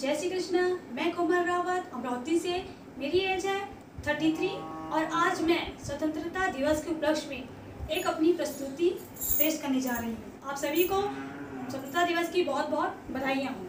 जय श्री कृष्ण, मैं कोमल रावत, अमरावती से, मेरी एज है 33 और आज मैं स्वतंत्रता दिवस के उपलक्ष्य में एक अपनी प्रस्तुति पेश करने जा रही हूँ। आप सभी को स्वतंत्रता दिवस की बहुत बहुत बधाइयाँ हूँ।